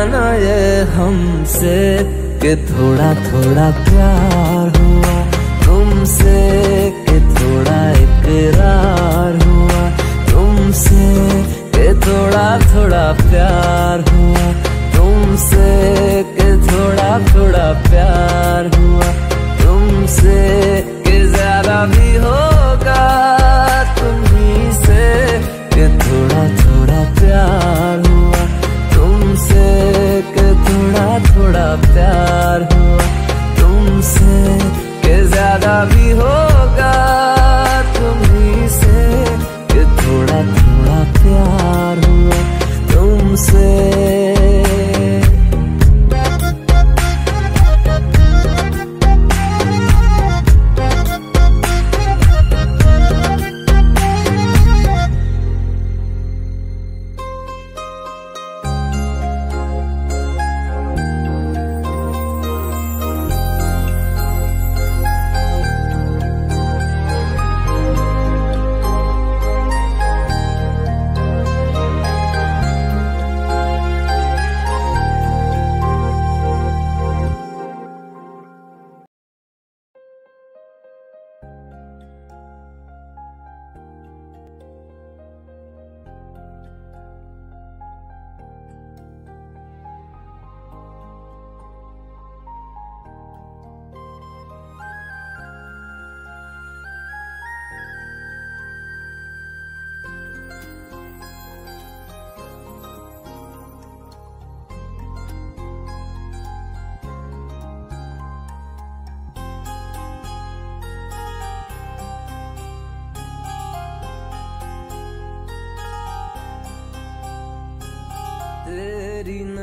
होगा ना ये हमसे कि थोड़ा थोड़ा प्यार हुआ। तुमसे कि थोड़ा इकरार हुआ। तुमसे कि थोड़ा थोड़ा प्यार हुआ। तुमसे कि थोड़ा थोड़ा प्यार हुआ। तुमसे कि ज़्यादा भी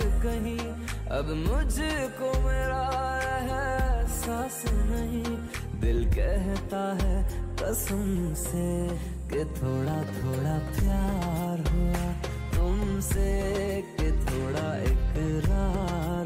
कहीं। अब मुझको मेरा एहसास नहीं। दिल कहता है कसम से कि थोड़ा थोड़ा प्यार हुआ तुमसे, कि थोड़ा इकरार